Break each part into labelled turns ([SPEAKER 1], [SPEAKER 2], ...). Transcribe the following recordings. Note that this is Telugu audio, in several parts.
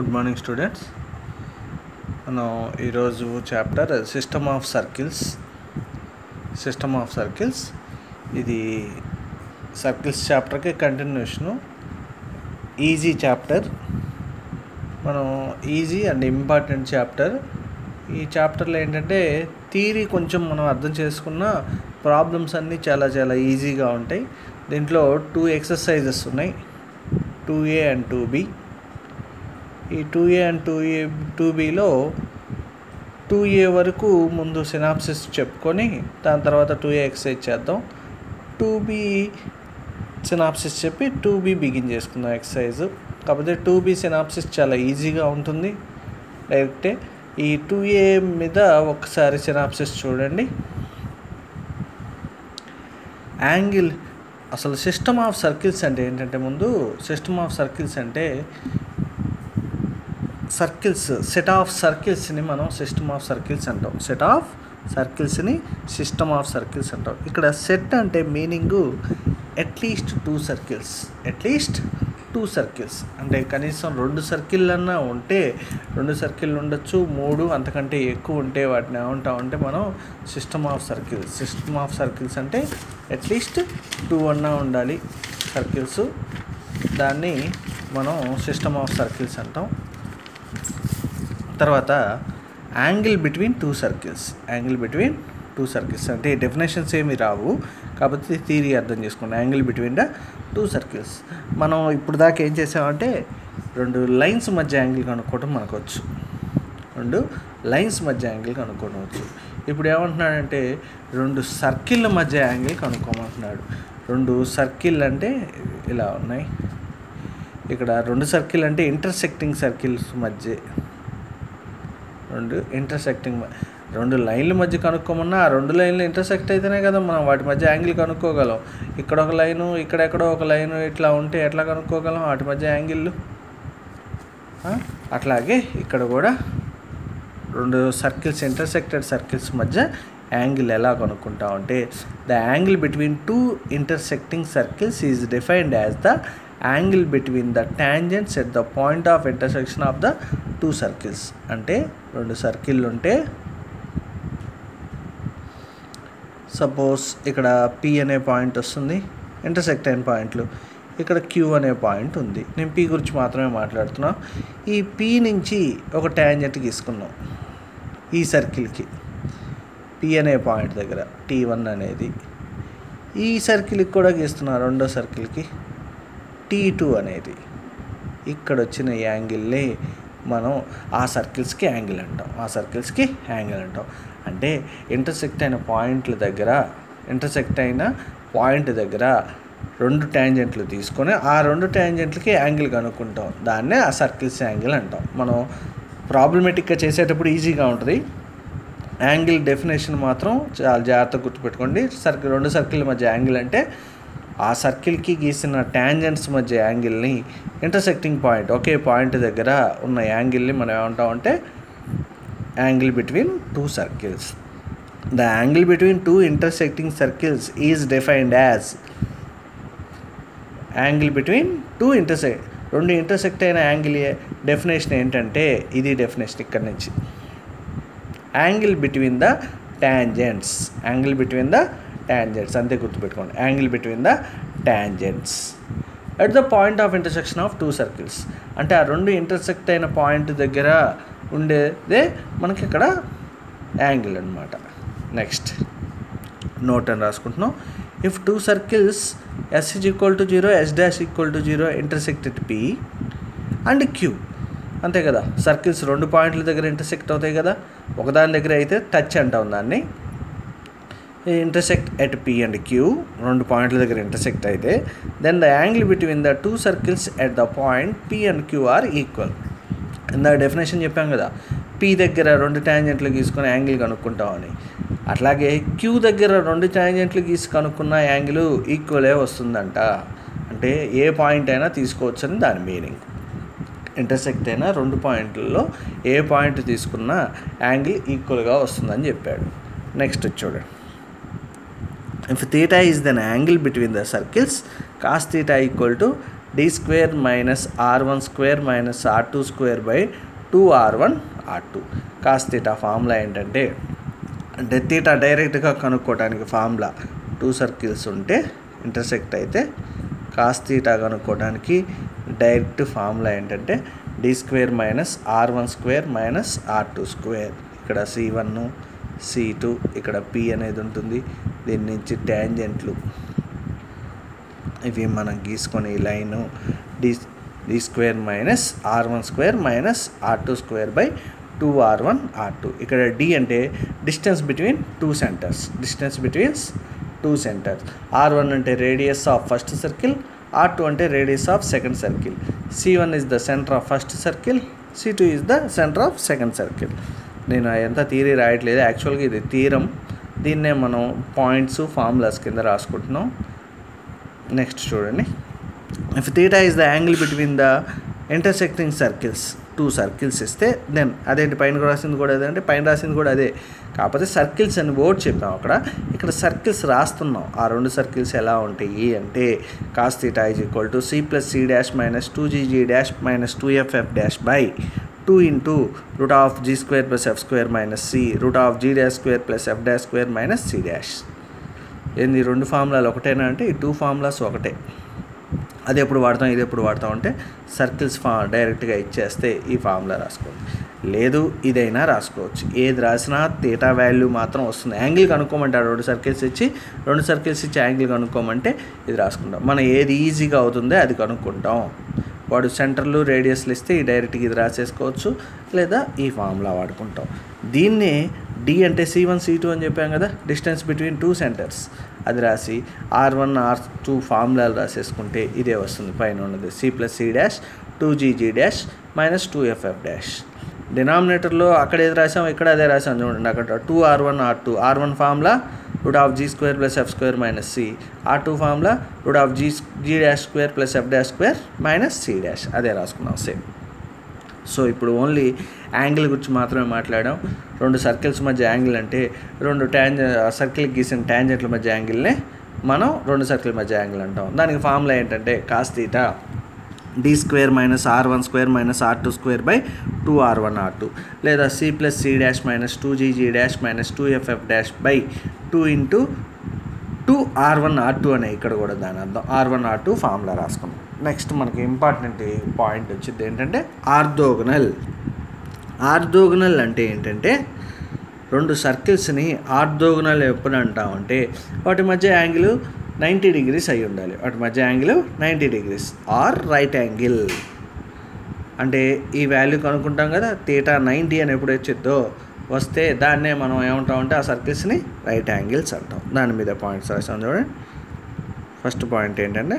[SPEAKER 1] గుడ్ మార్నింగ్ స్టూడెంట్స్ మనం ఈరోజు chapter system of circles system of circles ఇది సర్కిల్స్ చాప్టర్కి కంటిన్యూషను ఈజీ చాప్టర్ మనం ఈజీ అండ్ ఇంపార్టెంట్ చాప్టర్ ఈ చాప్టర్లో ఏంటంటే థీరీ కొంచెం మనం అర్థం చేసుకున్న ప్రాబ్లమ్స్ అన్నీ చాలా చాలా ఈజీగా ఉంటాయి. దీంట్లో టూ ఎక్సర్సైజెస్ ఉన్నాయి. Two A and two B ఈ two A and two A two below two A వరకు ముందు సినాప్సిస్ చెప్పుకొని దాని తర్వాత టూ ఏ ఎక్సైజ్ చేద్దాం. టూ బి సినాప్సిస్ చెప్పి టూ బి బిగిన్ చేసుకుందాం ఎక్సర్సైజ్ కాకపోతే టూ బి సినాప్సిస్ చాలా ఈజీగా ఉంటుంది. డైరెక్టే ఈ టూ ఏ మీద ఒకసారి సినాప్సిస్ చూడండి. యాంగిల్ అసలు సిస్టమ్ ఆఫ్ సర్కిల్స్ అంటే ఏంటంటే ముందు సిస్టమ్ ఆఫ్ సర్కిల్స్ అంటే సర్కిల్స్ సెట్ ఆఫ్ సర్కిల్స్ని మనం సిస్టమ్ ఆఫ్ సర్కిల్స్ అంటాం. సెట్ ఆఫ్ సర్కిల్స్ని సిస్టమ్ ఆఫ్ సర్కిల్స్ అంటాం. ఇక్కడ సెట్ అంటే meaning at least two circles at least two circles అంటే కనీసం రెండు సర్కిల్ అన్నా ఉంటే రెండు సర్కిల్ ఉండొచ్చు మూడు అంతకంటే ఎక్కువ ఉంటే వాటిని ఏమంటామంటే మనం system of circles system of circles అంటే అట్లీస్ట్ టూ అన్నా ఉండాలి. సర్కిల్స్ దాన్ని మనం సిస్టమ్ ఆఫ్ సర్కిల్స్ అంటాం. తర్వాత angle between two circles angle between two circles అంటే డెఫినేషన్స్ ఏమి రావు. కాకపోతే థీరీ అర్థం చేసుకోండి. Angle between the two circles మనం ఇప్పుడు దాకా ఏం చేసామంటే రెండు లైన్స్ మధ్య యాంగిల్ కనుక్కోవడం మనకు వచ్చు రెండు లైన్స్ మధ్య యాంగిల్ కనుక్కోవచ్చు. ఇప్పుడు ఏమంటున్నాడంటే రెండు సర్కిళ్ళ మధ్య యాంగిల్ కనుక్కోమంటున్నాడు. రెండు సర్కిల్ అంటే ఇలా ఉన్నాయి. ఇక్కడ రెండు సర్కిల్ అంటే ఇంటర్సెక్టింగ్ సర్కిల్స్ మధ్య రెండు ఇంటర్సెక్టింగ్ రెండు లైన్ల మధ్య కనుక్కోమన్నా ఆ రెండు లైన్లు ఇంటర్సెక్ట్ అయితేనే కదా మనం వాటి మధ్య యాంగిల్ కనుక్కోగలం. ఇక్కడ ఒక లైను ఇక్కడెక్కడో ఒక లైను ఇట్లా ఉంటే ఎట్లా కనుక్కోగలం వాటి మధ్య యాంగిళ్ళు అట్లాగే ఇక్కడ కూడా రెండు సర్కిల్స్ ఇంటర్సెక్టెడ్ సర్కిల్స్ మధ్య యాంగిల్ ఎలా కనుక్కుంటాం అంటే the angle between two intersecting circles is defined as the angle between the tangents at the point of intersection of the two circles అంటే రెండు సర్కిల్ ఉంటే సపోజ్ ఇక్కడ పి అనే పాయింట్ వస్తుంది ఇంటర్సెక్ట్ అయిన పాయింట్లు. ఇక్కడ క్యూ అనే పాయింట్ ఉంది. నేను పి గురించి మాత్రమే మాట్లాడుతున్నా. ఈ పి నుంచి ఒక ట్యాంజెంట్ గీసుకున్నాం ఈ సర్కిల్కి పి అనే పాయింట్ దగ్గర టీ వన్ అనేది. ఈ సర్కిల్కి కూడా గీస్తున్నా రెండో సర్కిల్కి టీ టూ అనేది. ఇక్కడ వచ్చిన యాంగిల్ని మనం ఆ సర్కిల్స్కి యాంగిల్ అంటాం. ఆ సర్కిల్స్కి యాంగిల్ అంటాం. అంటే ఇంటర్సెక్ట్ అయిన పాయింట్ల దగ్గర ఇంటర్సెక్ట్ అయిన పాయింట్ దగ్గర రెండు ట్యాంజెంట్లు తీసుకొని ఆ రెండు ట్యాంజెంట్లకి యాంగిల్ కనుక్కుంటాం. దాన్నే ఆ సర్కిల్స్ యాంగిల్ అంటాం. మనం ప్రాబ్లమేటిక్గా చేసేటప్పుడు ఈజీగా ఉంటుంది. యాంగిల్ డెఫినేషన్ మాత్రం చాలా జాగ్రత్తగా గుర్తుపెట్టుకోండి. సర్కిల్ రెండు సర్కిల్ మధ్య యాంగిల్ అంటే ఆ సర్కిల్కి గీసిన ట్యాంజెంట్స్ మధ్య యాంగిల్ని ఇంటర్సెక్టింగ్ పాయింట్ ఒకే పాయింట్ దగ్గర ఉన్న యాంగిల్ని మనం ఏమంటామంటే angle between two circles. The angle between two intersecting circles is defined as angle between two intersect రెండు ఇంటర్సెక్ట్ అయిన యాంగిల్ డెఫినేషన్ ఏంటంటే ఇది డెఫినేషన్ ఇక్కడ నుంచి. Angle between the tangents angle between the tangents అంతే గుర్తుపెట్టుకోండి. Angle between the tangents at the point of intersection of two circles అంటే ఆ రెండు ఇంటర్సెక్ట్ అయిన పాయింట్ దగ్గర ఉండేదే మనకి ఇక్కడ యాంగిల్ అనమాట నెక్స్ట్ నోట్ అని రాసుకుంటున్నాం. If two circles S is equal to zero S dash equal to zero intersected P and Q అంతే కదా. సర్కిల్స్ రెండు పాయింట్ల దగ్గర ఇంటర్సెక్ట్ అవుతాయి కదా. ఒకదాని దగ్గర అయితే టచ్ అంటాం దాన్ని. Intersect at P and Q రెండు పాయింట్ల దగ్గర ఇంటర్సెక్ట్ అయితే then the angle between the two circles at the point P and Q are equal ఇందాక డెఫినేషన్ చెప్పాం కదా పి దగ్గర రెండు ట్యాంజెంట్లు గీసుకుని యాంగిల్ కనుక్కుంటామని అట్లాగే క్యూ దగ్గర రెండు ట్యాంజెంట్లు గీసి కనుక్కున్న యాంగిల్ ఈక్వలే వస్తుందంట. అంటే ఏ పాయింట్ అయినా తీసుకోవచ్చు అని దాని మీనింగ్ ఇంటర్సెక్ట్ అయిన రెండు పాయింట్లలో ఏ పాయింట్ తీసుకున్న యాంగిల్ ఈక్వల్గా వస్తుందని చెప్పాడు. నెక్స్ట్ చూడండి. If theta is then angle between the circles cos theta equal to D square minus R one square minus R two square by two R one R two cos theta formula ఏంటంటే అంటే తీటా డైరెక్ట్గా కనుక్కోవడానికి ఫార్ములా టూ సర్కిల్స్ ఉంటే ఇంటర్సెక్ట్ అయితే కాస్ తీటా కనుక్కోవడానికి డైరెక్ట్ ఫార్ములా ఏంటంటే D square minus R one square minus R two square ఇక్కడ సి వన్ సి టూ ఇక్కడ పి అనేది ఉంటుంది. దీని నుంచి ట్యాంజెంట్లు ఇవి మనం గీసుకొని line D D square minus R one square minus R two square by two R one R two. ఇక్కడ డి అంటే distance between two centres. Distance between two centres. R one అంటే radius of first circle R two అంటే radius of second circle. C one is the centre of first circle C two is the centre of second circle. నేను ఎంత థీరీ రాయట్లేదు యాక్చువల్గా ఇది తీరం. దీన్నే మనం పాయింట్స్ ఫార్ములాస్ కింద రాసుకుంటున్నాం. నెక్స్ట్ చూడండి. If theta is the angle between the intersecting circles two circles ఇస్తే దెన్ అదేంటి పైన రాసింది కూడా అదే అంటే పైన రాసింది కూడా అదే. కాకపోతే సర్కిల్స్ అని బోర్డ్ చెప్పాం అక్కడ. ఇక్కడ సర్కిల్స్ రాస్తున్నాం. ఆ రెండు సర్కిల్స్ ఎలా ఉంటాయి అంటే cos theta is equal to C plus C dash minus two G G dash minus two F F dash by two into root of G square plus F square minus C root of G dash square plus F dash square minus C dash. ఏంది ఈ రెండు ఫార్ములాలు ఒకటేనా అంటే ఈ టూ ఫార్ములాస్ ఒకటే. అది ఎప్పుడు వాడతాం ఇది ఎప్పుడు వాడతాం అంటే సర్కిల్స్ ఫా డైరెక్ట్గా ఇచ్చేస్తే ఈ ఫార్ములా రాసుకోండి. లేదు ఇదైనా రాసుకోవచ్చు. ఏది రాసినా తీటా వాల్యూ మాత్రం వస్తుంది. యాంగిల్ కనుక్కోమంటాడు రెండు సర్కిల్స్ ఇచ్చి రెండు సర్కిల్స్ ఇచ్చి యాంగిల్ కనుక్కోమంటే ఇది రాసుకుంటాం. మనం ఏది ఈజీగా అవుతుందో అది కనుక్కుంటాం. వాడు సెంటర్లు రేడియస్లు ఇస్తే ఈ డైరెక్ట్గా ఇది రాసేసుకోవచ్చు లేదా ఈ ఫార్ములా వాడుకుంటాం. దీన్నే డి అంటే సి వన్ సి టూ అని చెప్పాం కదా డిస్టెన్స్ బిట్వీన్ టూ సెంటర్స్. అది రాసి ఆర్ వన్ ఆర్ టూ ఫార్ములాలు రాసేసుకుంటే ఇదే వస్తుంది. పైన ఉన్నది C plus C dash two G G dash minus two F F dash డినామినేటర్లో అక్కడ ఏది రాసాం ఇక్కడ అదే రాసాం చూడండి. అక్కడ two R one R two R one formula root of G square plus F square minus C R two formula root of G G dash square plus F dash square minus C dash అదే రాసుకున్నాం సేమ్ సో ఇప్పుడు ఓన్లీ యాంగిల్ గురించి మాత్రమే మాట్లాడాం. రెండు సర్కిల్స్ మధ్య యాంగిల్ అంటే రెండు ట్యాంజ సర్కిల్ గీసిన ట్యాంజెంట్ల మధ్య యాంగిల్నే మనం రెండు సర్కిల్ మధ్య యాంగిల్ అంటాం. దానికి ఫార్ములా ఏంటంటే cos theta D square minus R one square minus R two square by two R one R two లేదా C plus C dash minus two G G dash minus two F F dash by two into two R one R two అనే ఇక్కడ కూడా దాని అర్థం. R one R two formula రాసుకున్నాం నెక్స్ట్ మనకి ఇంపార్టెంట్ పాయింట్ వచ్చింది ఏంటంటే ఆర్థోగనల్ ఆర్థోగనల్ అంటే ఏంటంటే రెండు సర్కిల్స్ని ఆర్థోగనల్ ఎప్పుడు అంటామంటే వాటి మధ్య యాంగిల్ నైంటీ డిగ్రీస్ అయి ఉండాలి. వాటి మధ్య angle ninety degrees. Or right angle. అంటే ఈ వాల్యూ కనుక్కుంటాం కదా తీటా నైంటీ అని ఎప్పుడు వచ్చిద్దో వస్తే దాన్నే మనం ఏమంటామంటే ఆ సర్కిల్స్ని రైట్ యాంగిల్స్ అంటాం. దాని మీద పాయింట్స్ రాసాం చూడండి. ఫస్ట్ పాయింట్ ఏంటంటే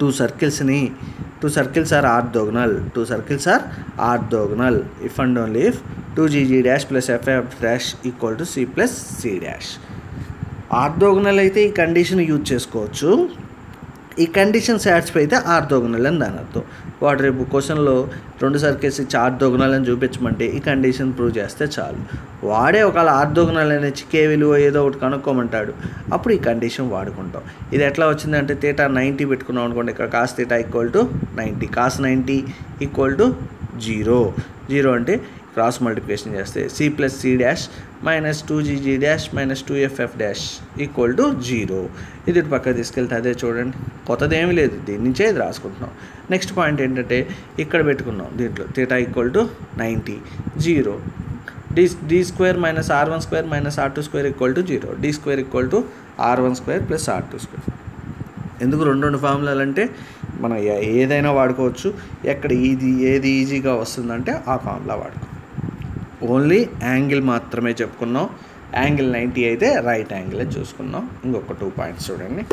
[SPEAKER 1] two సర్కిల్స్ని two circles are orthogonal two circles are orthogonal if and only if two G G dash plus F F dash equal to C plus C dash orthogonal అయితే ఈ కండిషన్ యూజ్ చేసుకోవచ్చు. ఈ కండిషన్ సాటిస్ఫై అయితే ఆర్థోగనల్ అని దాని అర్థం. వాడు రేపు క్వశ్చన్లో రెండు సర్కిల్స్ ఇచ్చి ఆర్థోగనల్ అని చూపించమంటే ఈ కండిషన్ ప్రూవ్ చేస్తే చాలు. వాడే ఒకవేళ ఆర్థోగనల్ అనే కే విలువ ఏదో ఒకటి కనుక్కోమంటాడు. అప్పుడు ఈ కండిషన్ వాడుకుంటాం. ఇది ఎట్లా వచ్చిందంటే తీటా నైంటీ పెట్టుకున్నాం అనుకోండి ఇక్కడ cos theta equal to ninety cos ninety equal to zero zero అంటే క్రాస్ మల్టిప్లికేషన్ చేస్తే C plus C dash minus two G G dash minus two F F dash equal to zero ఇది పక్క పక్కకు తీసుకెళ్తే అదే చూడండి. కొత్తది ఏమీ లేదు. దీని నుంచే ఇది రాసుకుంటున్నాం. నెక్స్ట్ పాయింట్ ఏంటంటే ఇక్కడ పెట్టుకున్నాం. దీంట్లో theta equal to ninety zero D D square minus R one square minus R two square equal to zero D square equal to R one square plus R two square ఎందుకు రెండు రెండు ఫార్ములాలు అంటే మనం ఏదైనా వాడుకోవచ్చు. ఎక్కడ ఇది ఏది ఈజీగా వస్తుందంటే ఆ ఫార్ములా వాడుకోవచ్చు. ఓన్లీ యాంగిల్ మాత్రమే చెప్పుకున్నాం. యాంగిల్ నైంటీ అయితే రైట్ యాంగిలే చూసుకున్నాం. ఇంకొక టూ పాయింట్స్ చూడండి.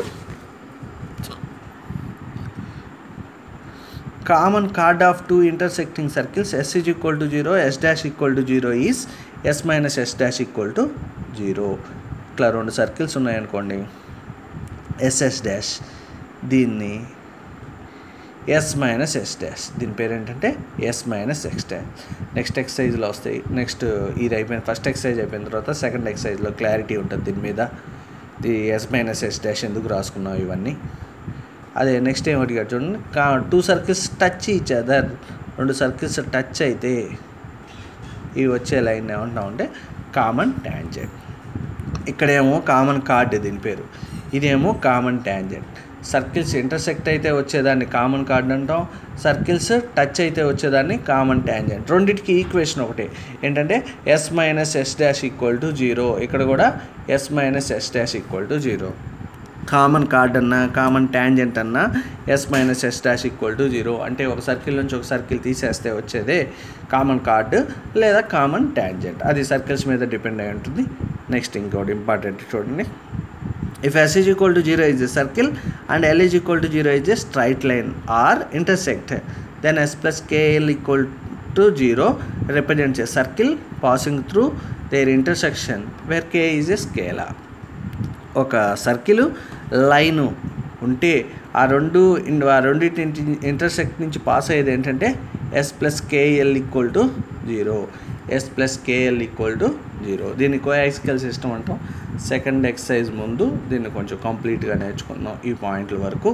[SPEAKER 1] Common chord of two intersecting circles S is equal to zero S dash equal to zero is S minus S dash equal to zero ఇట్లా రెండు సర్కిల్స్ ఉన్నాయనుకోండి. ఎస్ఎస్ డాష్ దీన్ని ఎస్ మైనస్ ఎస్ డాష్ దీని పేరు ఏంటంటే S minus X dash next ఎక్సర్సైజ్లో వస్తాయి. నెక్స్ట్ ఇది అయిపోయిన ఫస్ట్ ఎక్సర్సైజ్ అయిపోయిన తర్వాత సెకండ్ ఎక్సర్సైజ్లో క్లారిటీ ఉంటుంది దీని మీద. The S minus S dash ఎందుకు రాసుకున్నాం ఇవన్నీ? అదే నెక్స్ట్ ఏం అడిగాడు చూడండి. కా two circles touch each other రెండు సర్కిల్స్ టచ్ అయితే ఇవి వచ్చే లైన్ ఏమంటామంటే కామన్ ట్యాంజెంట్ ఇక్కడేమో కామన్ కార్డ్ దీని పేరు. ఇదేమో కామన్ ట్యాంజెంట్ సర్కిల్స్ ఇంటర్సెక్ట్ అయితే వచ్చేదాన్ని కామన్ కార్డ్ అంటాం సర్కిల్స్ టచ్ అయితే వచ్చేదాన్ని కామన్ ట్యాంజెంట్ రెండింటికి ఈక్వేషన్ ఒకటే. ఏంటంటే S minus S dash equal to zero. ఇక్కడ కూడా S minus S dash equal to zero. Common chord అన్నా కామన్ ట్యాంజెంట్ అన్నా S minus S dash equal to zero. అంటే ఒక సర్కిల్ నుంచి ఒక సర్కిల్ తీసేస్తే వచ్చేదే కామన్ కార్డ్ లేదా కామన్ ట్యాంజెంట్ అది సర్కిల్స్ మీద డిపెండ్ అయి ఉంటుంది. నెక్స్ట్ ఇంకోటి ఇంపార్టెంట్ చూడండి. If S is equal to zero is a circle and L is equal to zero is a straight line are intersect then S plus K L equal to zero represents a circle passing through their intersection where K is a scalar ఒక సర్కిల్ లైను ఉంటే ఆ రెండు ఇన్- ఆ రెండింటి ఇంటర్సెక్ట్ నుంచి పాస్ అయ్యేది ఏంటంటే S plus K L equal to zero S plus K L equal to zero. దీన్ని కోయాక్సికల్ సిస్టమ్ అంటాం. సెకండ్ ఎక్సర్సైజ్ ముందు దీన్ని కొంచెం కంప్లీట్గా నేర్చుకుందాం ఈ పాయింట్ల వరకు.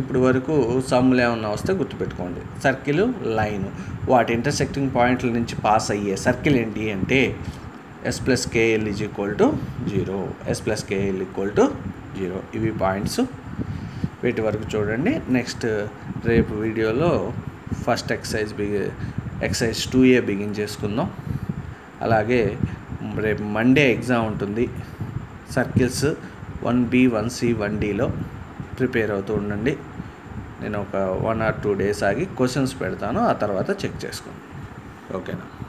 [SPEAKER 1] ఇప్పుడు వరకు సమ్ములు ఏమన్నా వస్తే గుర్తుపెట్టుకోండి. Circle line. వాటి ఇంటర్సెక్టింగ్ పాయింట్ల నుంచి పాస్ అయ్యే సర్కిల్ ఏంటి అంటే S plus K L is equal to zero S plus K L equal to zero ఇవి పాయింట్స్. వీటి వరకు చూడండి. నెక్స్ట్ రేపు వీడియోలో ఫస్ట్ ఎక్సర్సైజ్ బిగి ఎక్సర్సైజ్ టూ ఏ బిగిన్ చేసుకుందాం. అలాగే రేపు మండే ఎగ్జామ్ ఉంటుంది. Circles one B one C one డిలో prepare అవుతూ ఉండండి. నేను ఒక వన్ ఆర్ టూ డేస్ ఆగి క్వశ్చన్స్ పెడతాను. ఆ తర్వాత చెక్ చేసుకోండి ఓకేనా